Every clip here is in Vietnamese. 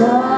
star.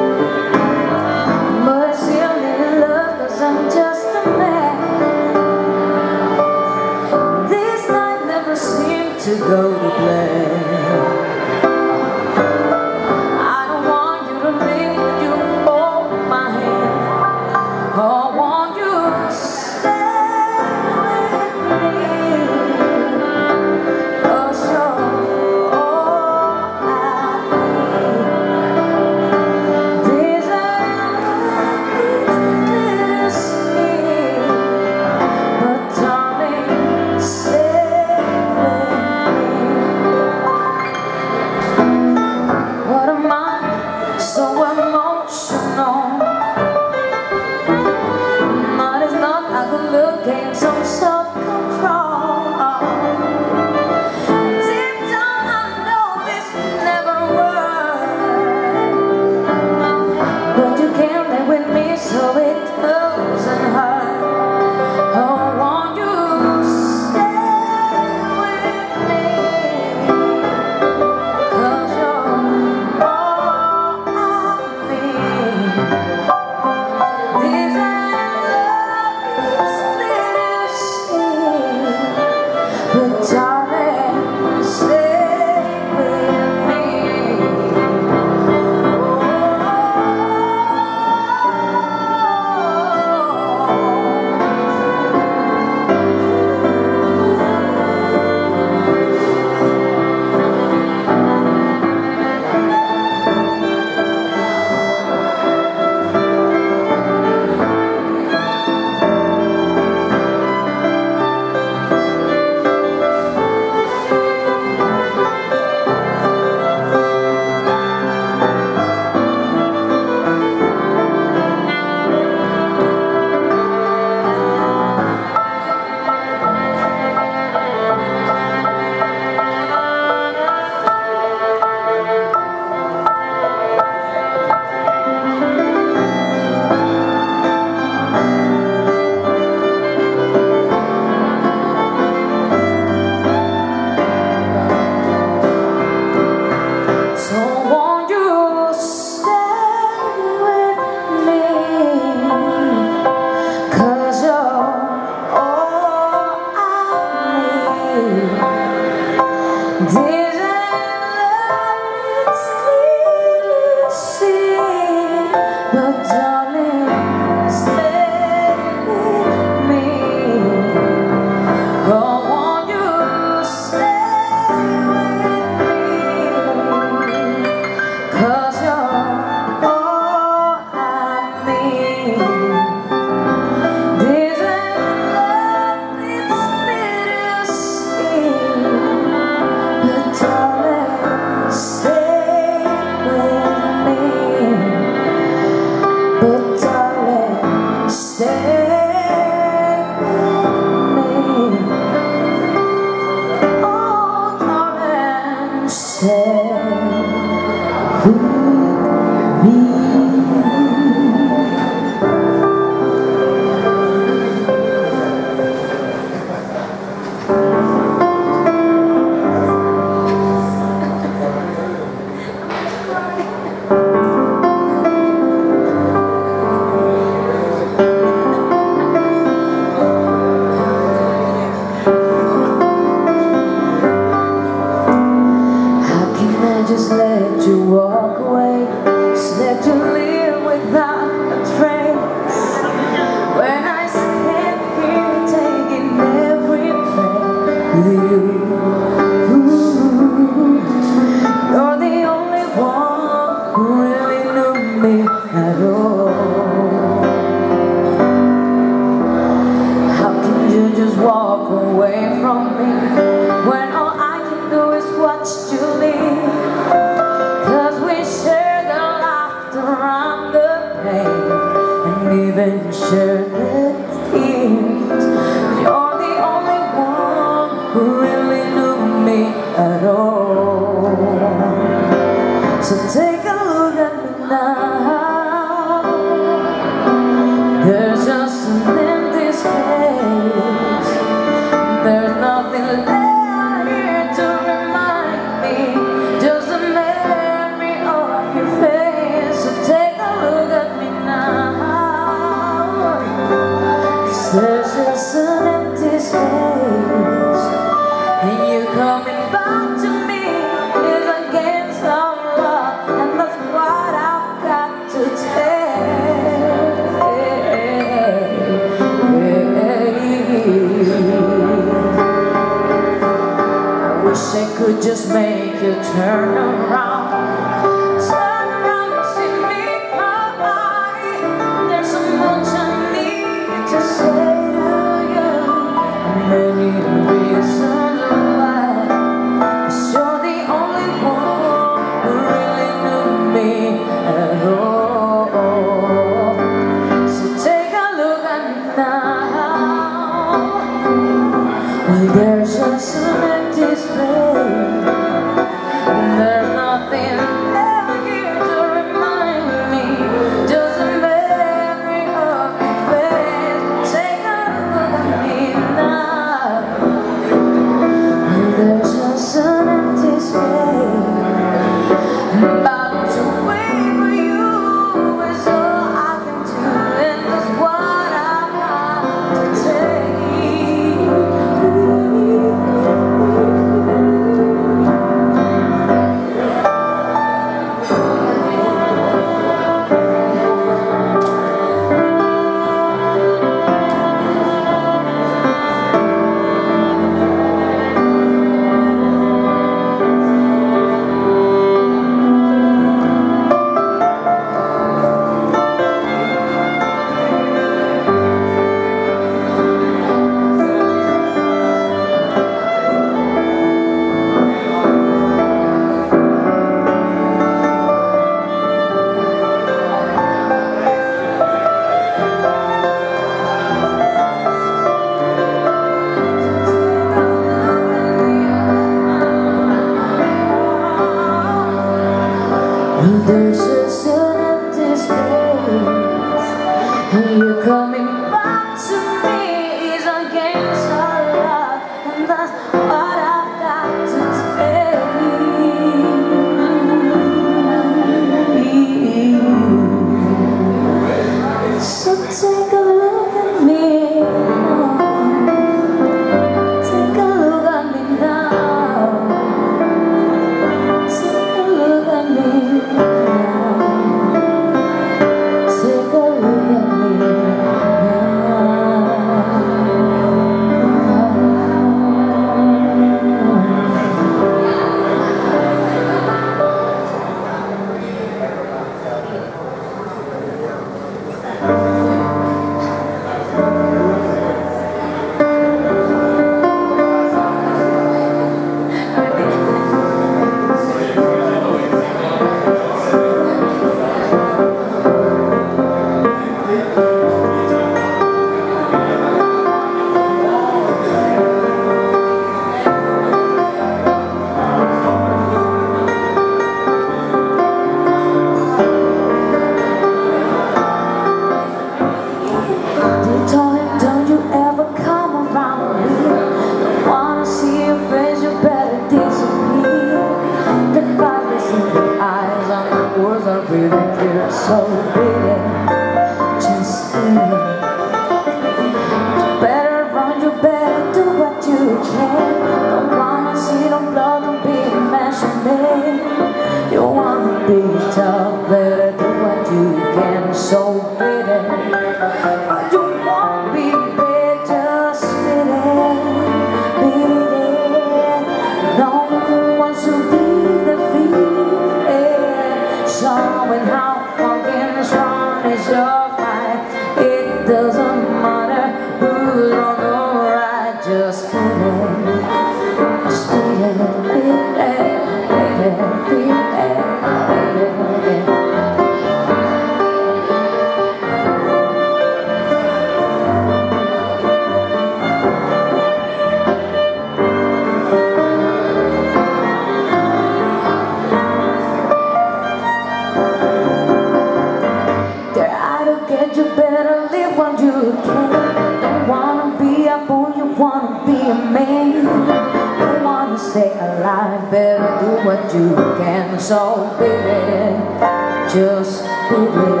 just believe.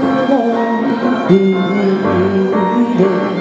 Baby, đi It